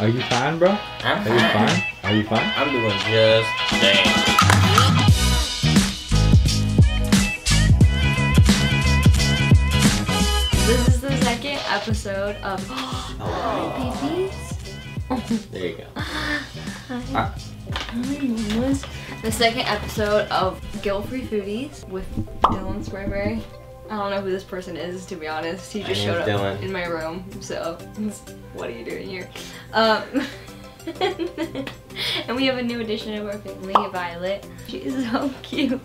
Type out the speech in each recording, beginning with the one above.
Are you fine, bro? I'm Are you fine. fine? Are you fine? I'm doing just fine. This is the second episode of Oh, Babies. there you go. Hi, mamas. The second episode of Guilt Free Foodies with Dylan Sprayberry. I don't know who this person is, to be honest. He just showed up Dylan. in my room, so what are you doing here? Um, and we have a new addition of our family, Violet. She's so cute.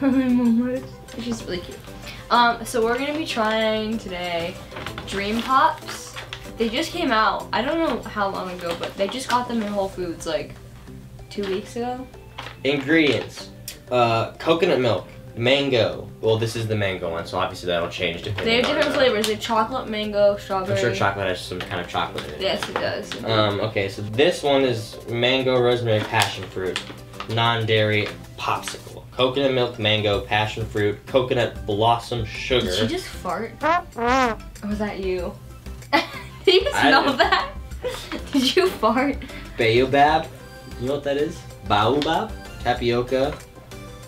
Mamas. She's really cute. Um, so we're gonna be trying today Dream Pops. They just came out. I don't know how long ago, but they just got them in Whole Foods like two weeks ago. Ingredients: uh, coconut milk, mango. Well, this is the mango one, so obviously that'll change depending. They have different uh, flavors. They have chocolate, mango, strawberry. I'm sure chocolate has some kind of chocolate in it. Yes, it does. Um, okay, so this one is mango, rosemary, passion fruit, non-dairy popsicle. Coconut milk, mango, passion fruit, coconut blossom sugar. Did she just fart? Or was that you? Did you smell that? Did you fart? Baobab. You know what that is? Baobab, tapioca,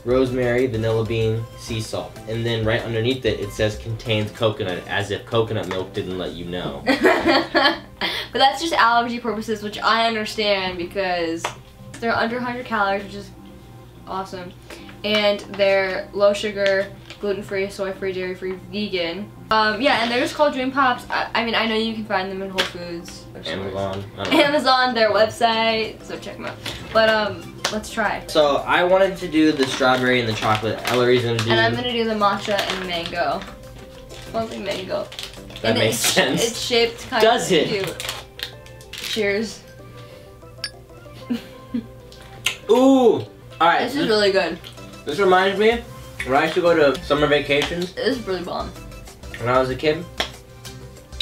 rosemary, vanilla bean, sea salt. And then right underneath it, it says contains coconut, as if coconut milk didn't let you know. but that's just allergy purposes, which I understand because they're under 100 calories, which is awesome. And they're low sugar, gluten free, soy free, dairy free, vegan. Um, yeah, and they're just called Dream Pops. I, I mean, I know you can find them in Whole Foods. or. Amazon. I don't know. Amazon, their website, so check them out. But um, let's try. So I wanted to do the strawberry and the chocolate. Ellery's gonna do. And I'm gonna do the matcha and mango. Like mango. that and makes it's, sense. It's shaped kind Does of it? cute. Cheers. Ooh. All right. This is really good. this reminds me when I used to go to summer vacations This is really bomb. when I was a kid.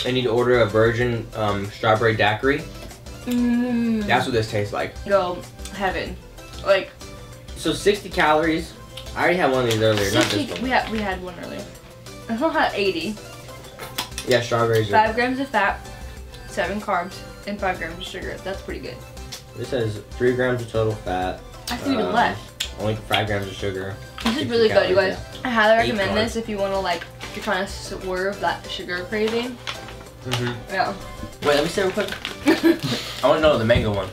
I need to order a virgin um, strawberry daiquiri. Mmm. That's what this tastes like. Go heaven. Like So 60 calories. I already had one of these earlier, not 60, this we had we had one earlier. I still had 80. Yeah, strawberries are. Five grams of fat, seven carbs, and five grams of sugar. That's pretty good. This has three grams of total fat. That's even um, less. Only five grams of sugar. This is 60 really good, you calories, guys. I highly recommend this if you want to like, if you're trying to swerve that sugar craving. Mm-hmm. Yeah. Wait, let me say real quick. I want to know the mango one.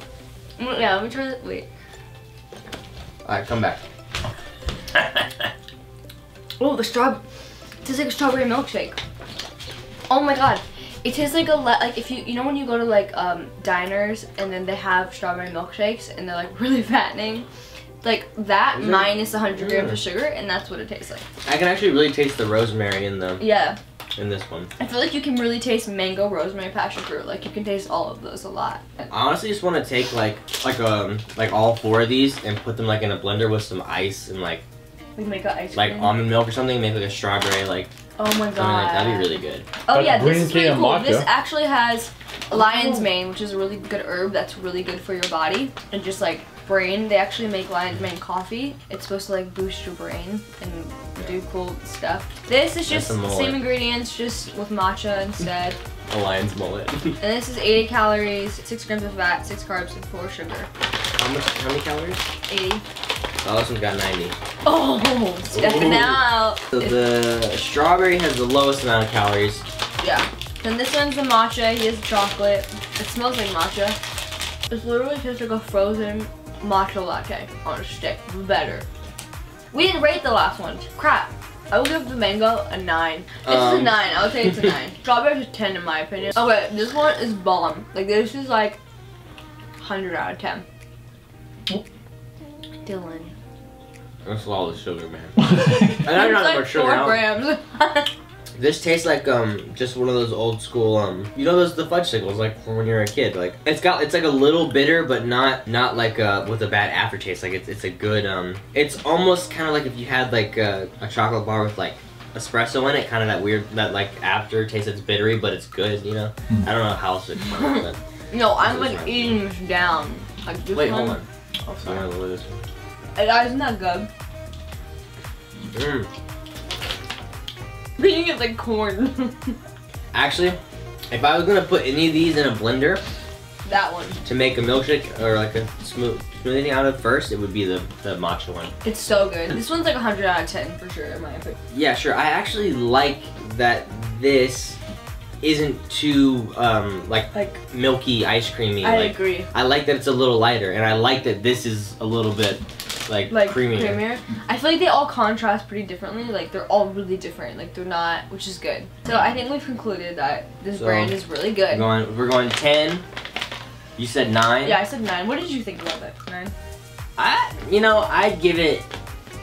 Mm, yeah, let me try this. Wait. Alright, come back. Oh, the straw. It tastes like a strawberry milkshake. Oh my god. It tastes like a like if you you know when you go to like um diners and then they have strawberry milkshakes and they're like really fattening, like that minus 100 grams Yeah. of sugar and that's what it tastes like. I can actually really taste the rosemary in them. Yeah, in this one. I feel like you can really taste mango, rosemary, passion fruit. Like you can taste all of those a lot. I honestly just want to take like like um like all four of these and put them like in a blender with some ice and like We make a ice like cream. almond milk or something. Make like a strawberry like oh my god. like that'd be really good. Oh Like yeah, this is tea really and cool. This actually has lion's mane, which is a really good herb that's really good for your body and just like brain. They actually make lion's mane coffee. It's supposed to like boost your brain and do cool stuff. This is just the same ingredients, just with matcha instead. A lion's mullet. And this is 80 calories, 6 grams of fat, 6 carbs, and 4 sugar. how much? How many calories? 80. Oh, this one's got 90. Oh, stepping Ooh. out. So the strawberry has the lowest amount of calories. Yeah. Then this one's the matcha. He has chocolate. It smells like matcha. It's literally just like a frozen matcha latte on a stick. Better. We didn't rate the last one. Crap. I will give the mango a 9. It's a Um. 9. I would say it's a 9. Strawberry's a 10 in my opinion. Okay, this one is bomb. Like, this is like 100 out of 10. Dylan. That's all the sugar, man. It's I know you're not that like much sugar 4 grams. This tastes like um just one of those old school um you know those the fudge sickles like from when you're a kid like it's got it's like a little bitter but not not like uh with a bad aftertaste like it's it's a good um it's almost kind of like if you had like uh, a chocolate bar with like espresso in it kind of that weird that like aftertaste that's bittery but it's good you know Mm. I don't know how else to explain it no, I'm like my- eating this down. Like but this wait one. hold on Oh, I'm sorry. gonna look at this one Uh, Isn't that good? mm. But you get like corn. actually if I was gonna put any of these in a blender that one. To make a milkshake or like a smooth smoothie out of first, it would be the the matcha one. It's so good. This one's like 100 out of 10 for sure, in my opinion. Yeah, sure. I actually like that this isn't too um like Like, milky ice creamy. I like agree. I like that it's a little lighter, and I like that this is a little bit like, Like creamier. creamier. I feel like they all contrast pretty differently. Like they're all really different. Like they're not, which is good. So I think we've concluded that this So, brand is really We're good. going. We're going ten. You said nine. Yeah, I said nine. What did you think about that? Nine. I, you know, I'd give it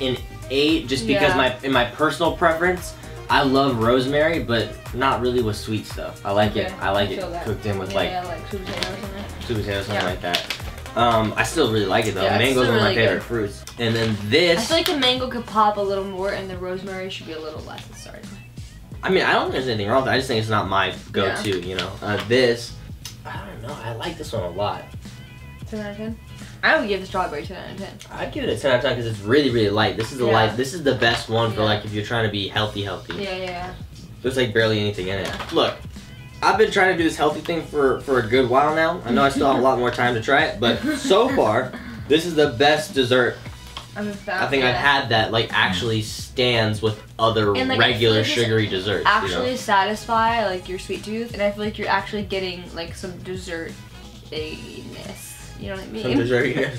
an eight just because Yeah. my in my personal preference, I love rosemary, but not really with sweet stuff. I like it. I like I it that. cooked in with yeah, like yeah, like sweet potato or something. sweet potato, something Yeah. like that. Um, I still really like it though. Yeah, still one of my favorite good. fruits. And then this. I feel like the mango could pop a little more, and the rosemary should be a little less. Sorry. I mean, I don't think there's anything wrong with it. I just think it's not my go-to. Yeah. You know, uh, this, I don't know. I like this one a lot. Ten out of ten. I would give the strawberry ten out of ten. I'd give it a ten out of ten because it's really, really light. This is the Yeah. light. This is the best one for Yeah. like if you're trying to be healthy, healthy. Yeah, yeah. There's like barely anything in it. Look, I've been trying to do this healthy thing for for a good while now. I know I still have a lot more time to try it, but so far, this is the best dessert I'm. I think I've had that like actually stands with other And, like, regular like sugary desserts. actually you know? satisfy like your sweet tooth, and I feel like you're actually getting like some dessert ness. You know what I mean? Some dessert. Yeah.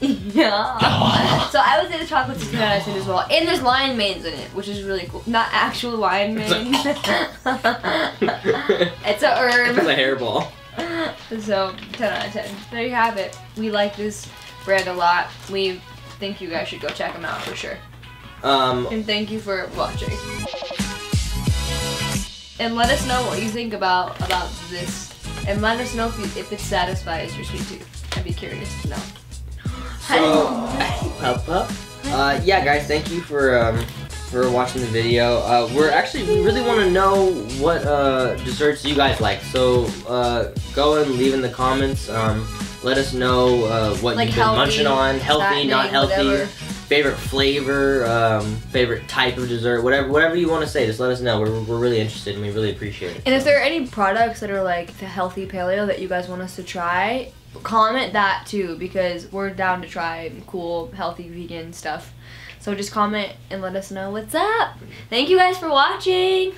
yeah. so I would say the chocolate is 10 out of 10 as well. And there's lion manes in it, which is really cool. Not actual lion mane. it's a herb. It's a hairball. So 10 out of 10. There you have it. We like this brand a lot. We think you guys should go check them out for sure. Um, And thank you for watching. And let us know what you think about about this. And let us know if, you, if it satisfies your sweet tooth. Curious to know. so, up, up. Uh, yeah, guys, thank you for um, for watching the video. Uh, we're actually we really want to know what uh, desserts you guys like. So uh, go and leave in the comments. Um, let us know uh, what Like you've been healthy, munching on, healthy, not healthy. whatever. Favorite flavor, um, favorite type of dessert, whatever whatever you want to say, just let us know. We're, we're really interested and we really appreciate it. And if there are any products that are like the healthy paleo that you guys want us to try, comment that too because we're down to try cool, healthy vegan stuff. So just comment and let us know what's up. Thank you guys for watching.